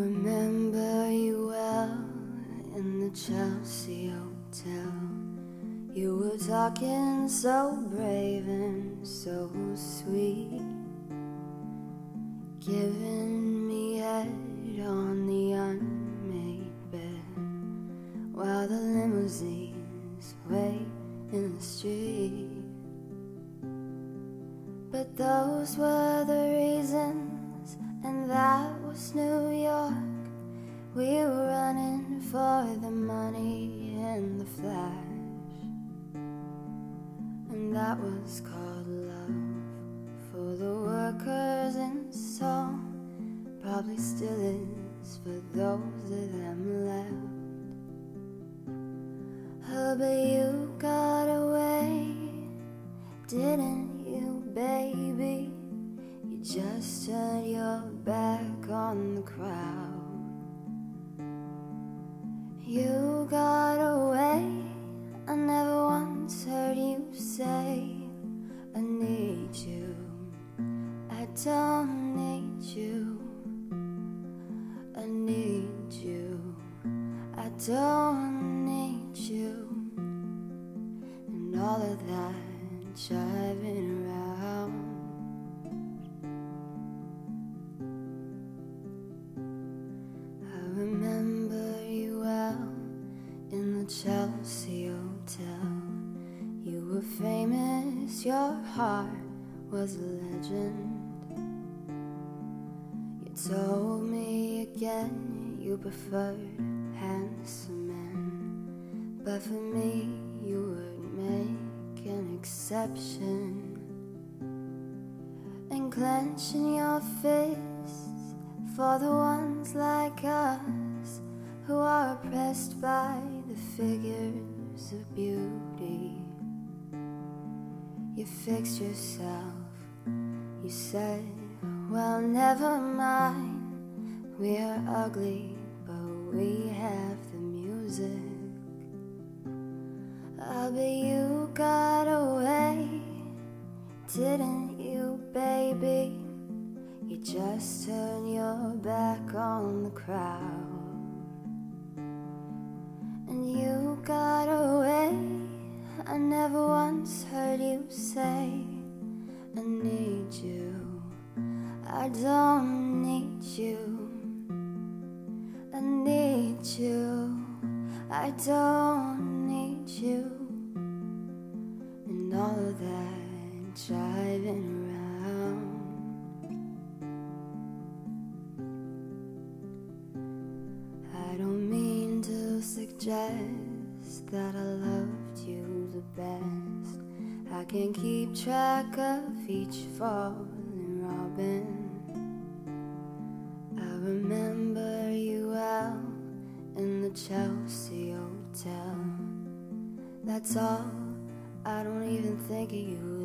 remember you well in the Chelsea Hotel. You were talking so brave and so sweet, giving me head on the unmade bed while the limousines wait in the street. But those were the reasons, and that was New York. We were running for the money and the flash, and that was called love for the workers in song. Probably still is for those of them left. Oh, but you got away, on the crowd. You got away. I never once heard you say, I need you. I don't need you. I need you. I don't need you. And all of that driving Chelsea Hotel. You were famous, your heart was a legend. You told me again you preferred handsome men, but for me you would make an exception. And clenching your fists for the ones like us who are oppressed by figures of beauty. You fixed yourself, you said, Well, never mind. We are ugly, but we have the music. Ah, but you got away, didn't you, baby? You just turned your back on the crowd. And you got away. I never once heard you say, I need you. I don't need you. I need you. I don't need you. And all of that driving around. Suggest that I loved you the best. I can keep track of each falling robin. I remember you well in the Chelsea Hotel. That's all. I don't even think of you.